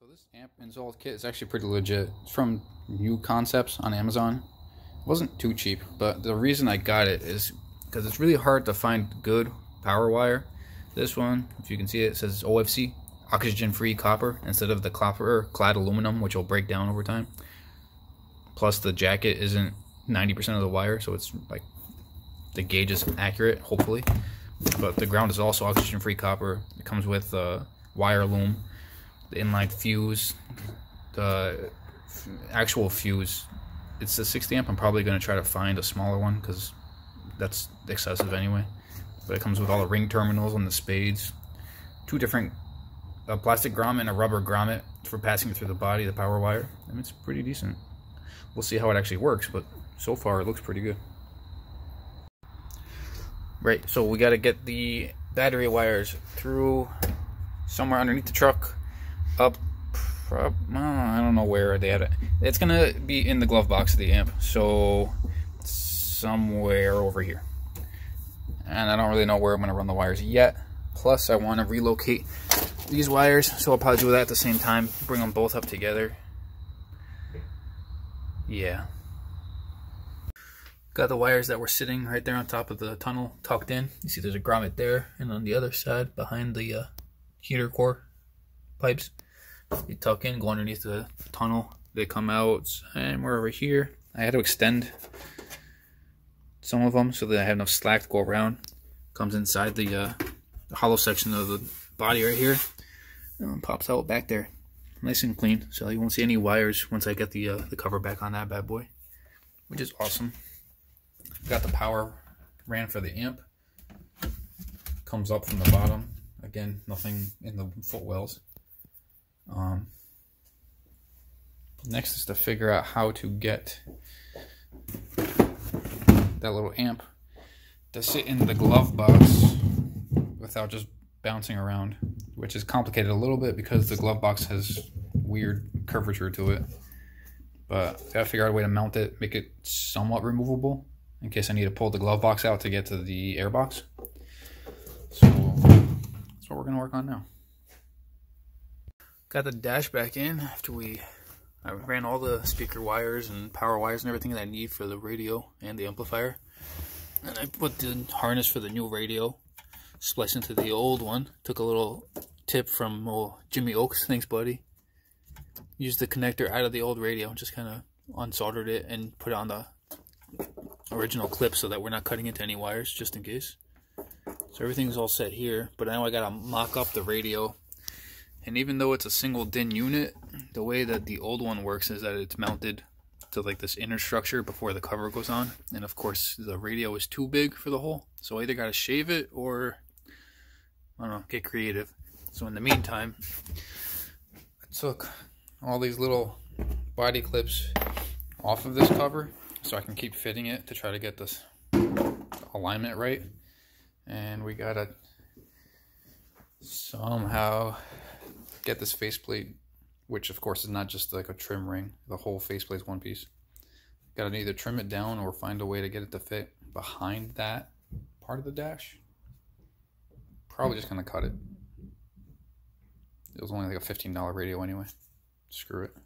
So this amp install kit is actually pretty legit. It's from New Concepts on Amazon. It wasn't too cheap, but the reason I got it is because it's really hard to find good power wire. This one, if you can see it, it says OFC, oxygen-free copper, instead of the copper clad aluminum, which will break down over time. Plus the jacket isn't 90% of the wire, so it's like the gauge is accurate, hopefully. But the ground is also oxygen-free copper. It comes with a wire loom, the inline fuse, the actual fuse. It's a 60 amp. I'm probably going to try to find a smaller one because that's excessive anyway. But it comes with all the ring terminals and the spades. Two different, a plastic grommet and a rubber grommet for passing through the body, the power wire. I mean, it's pretty decent. We'll see how it actually works, but so far it looks pretty good. Right, so we got to get the battery wires through somewhere underneath the truck, up, I don't know where they had it. It's going to be in the glove box of the amp, so somewhere over here. And I don't really know where I'm going to run the wires yet. Plus, I want to relocate these wires, so I'll probably do that at the same time, bring them both up together. Yeah. Got the wires that were sitting right there on top of the tunnel tucked in. You see there's a grommet there, and on the other side, behind the uh, heater core pipes, they tuck in, go underneath the tunnel. They come out, and we're over here. I had to extend some of them so that I have enough slack to go around. Comes inside the, uh, the hollow section of the body right here, and pops out back there, nice and clean. So you won't see any wires once I get the uh, the cover back on that bad boy, which is awesome. Got the power ran for the amp. Comes up from the bottom. Again, nothing in the footwells. Um, next is to figure out how to get that little amp to sit in the glove box without just bouncing around, which is complicated a little bit because the glove box has weird curvature to it. But I gotta figure out a way to mount it, make it somewhat removable in case I need to pull the glove box out to get to the air box. So that's what we're gonna work on now. Got the dash back in after we I ran all the speaker wires and power wires and everything that I need for the radio and the amplifier. And I put the harness for the new radio, spliced into the old one. Took a little tip from oh, Jimmy Oaks, thanks buddy. Used the connector out of the old radio, just kind of unsoldered it and put it on the original clip so that we're not cutting into any wires just in case. So everything's all set here, but now I gotta mock up the radio. And even though it's a single DIN unit, the way that the old one works is that it's mounted to like this inner structure before the cover goes on. And of course the radio is too big for the hole. So I either gotta shave it or, I don't know, get creative. So in the meantime, I took all these little body clips off of this cover so I can keep fitting it to try to get this alignment right. And we gotta somehow get this faceplate, which of course is not just like a trim ring, the whole faceplate is one piece. Gotta either trim it down or find a way to get it to fit behind that part of the dash. Probably just gonna cut it. It was only like a $15 radio anyway. Screw it.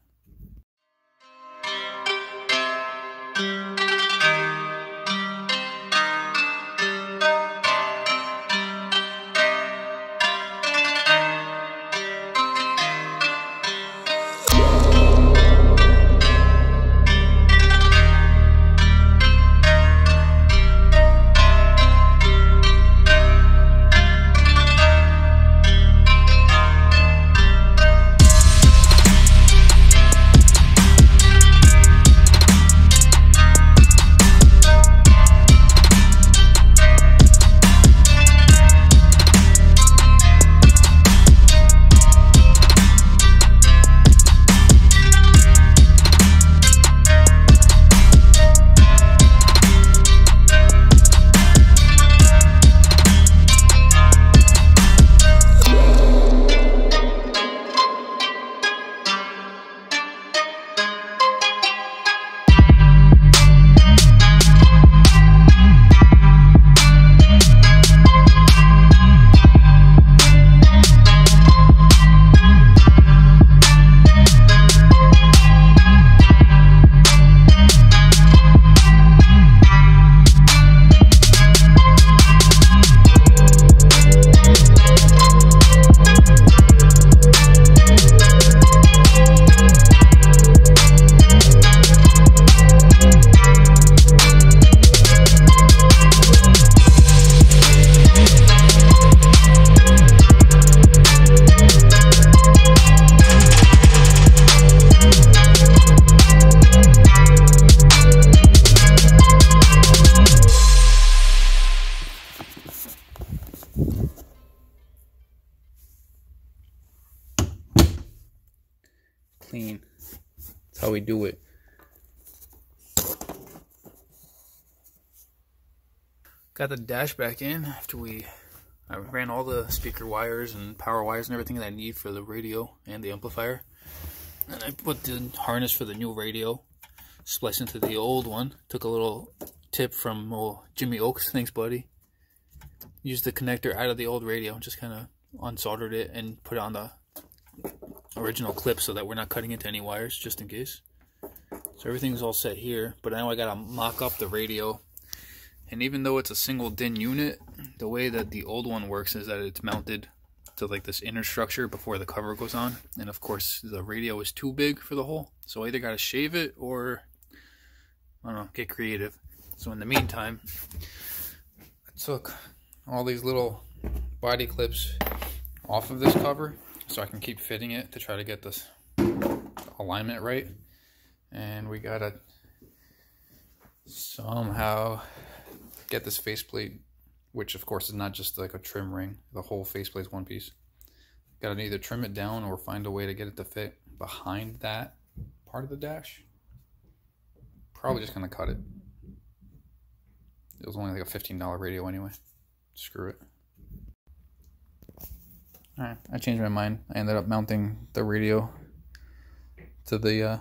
We do it. Got the dash back in after we I ran all the speaker wires and power wires and everything that I need for the radio and the amplifier. And I put the harness for the new radio, spliced into the old one. Took a little tip from oh, Jimmy Oaks, thanks buddy. Used the connector out of the old radio, just kind of unsoldered it and put it on the original clip so that we're not cutting into any wires, just in case. So everything's all set here, but now I gotta mock up the radio and even though it's a single DIN unit, the way that the old one works is that it's mounted to like this inner structure before the cover goes on. And of course, the radio is too big for the hole. So I either got to shave it or, I don't know, get creative. So in the meantime, I took all these little body clips off of this cover so I can keep fitting it to try to get this alignment right. And we got to somehow get this faceplate, which of course is not just like a trim ring, the whole faceplate is one piece. Gotta either trim it down or find a way to get it to fit behind that part of the dash. Probably just gonna cut it. It was only like a $15 radio anyway. Screw it. I changed my mind. I ended up mounting the radio to the uh,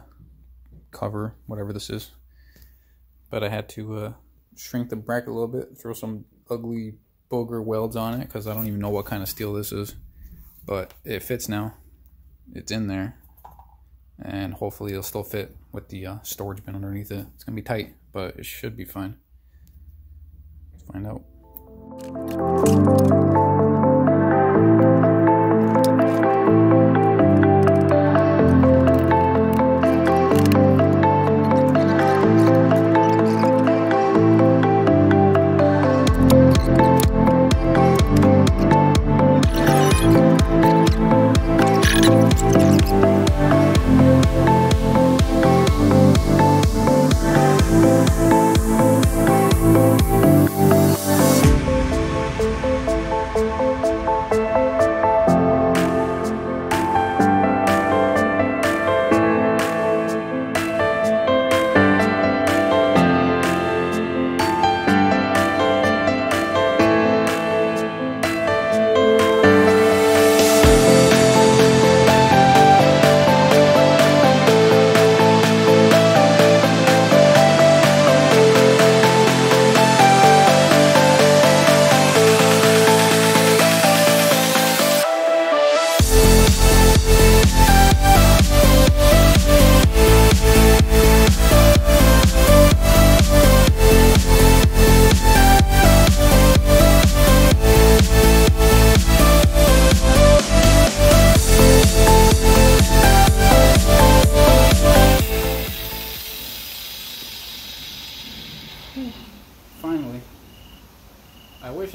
cover, whatever this is. But I had to uh, shrink the bracket a little bit, throw some ugly booger welds on it because I don't even know what kind of steel this is. But it fits now. It's in there. And hopefully it'll still fit with the uh, storage bin underneath it. It's going to be tight, but it should be fine. Let's find out.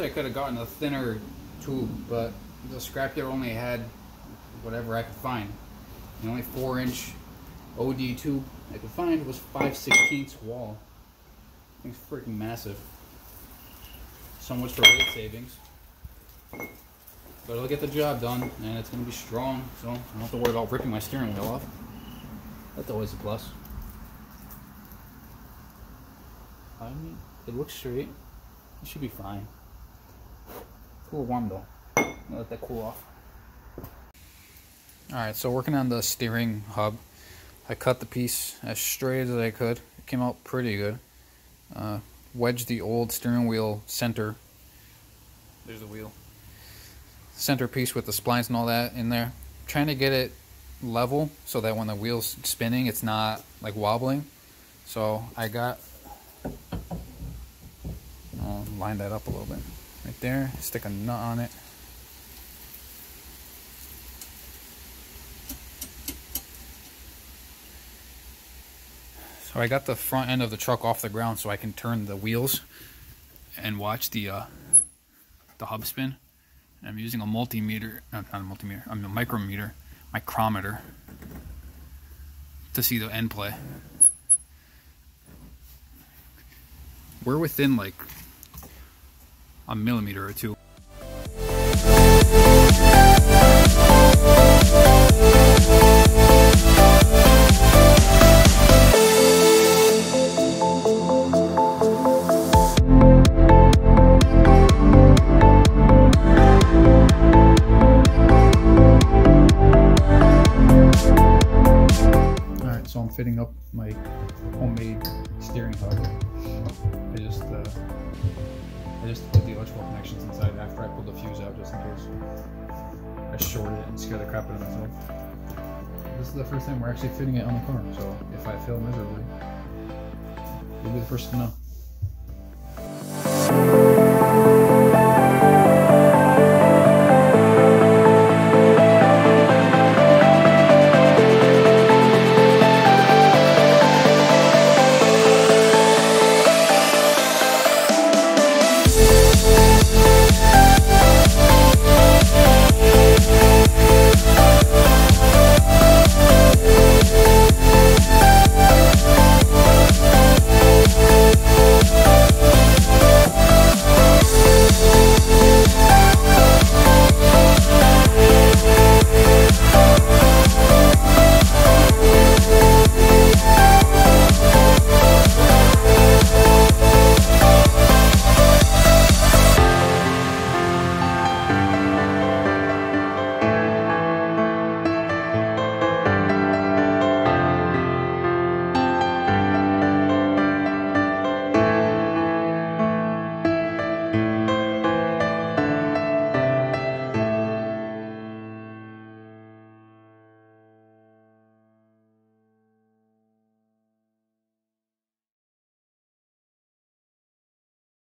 I could have gotten a thinner tube, but the scrapyard only had whatever I could find. The only 4 inch OD tube I could find was 5 16 wall. Thing's freaking massive. So much for weight savings. But it'll get the job done, and it's going to be strong, so I don't have to worry about ripping my steering wheel off. That's always a plus. I mean, it looks straight. It should be fine. Little warm though. Let that cool off. Alright, so working on the steering hub. I cut the piece as straight as I could. It came out pretty good. Uh, wedged the old steering wheel center. There's the wheel. Center piece with the splines and all that in there. Trying to get it level so that when the wheel's spinning, it's not like wobbling. So I got I'll line that up a little bit. Right there, stick a nut on it. So I got the front end of the truck off the ground so I can turn the wheels and watch the uh, the hub spin. I'm using a multimeter, not a multimeter, I'm a micrometer, micrometer to see the end play. We're within like a millimeter or two. so I'm fitting up my homemade steering hub. I just uh, I just put the electrical connections inside after I pulled the fuse out just in case I short it and scare the crap out of myself. This is the first time we're actually fitting it on the car, so if I fail miserably, you'll be the first to know.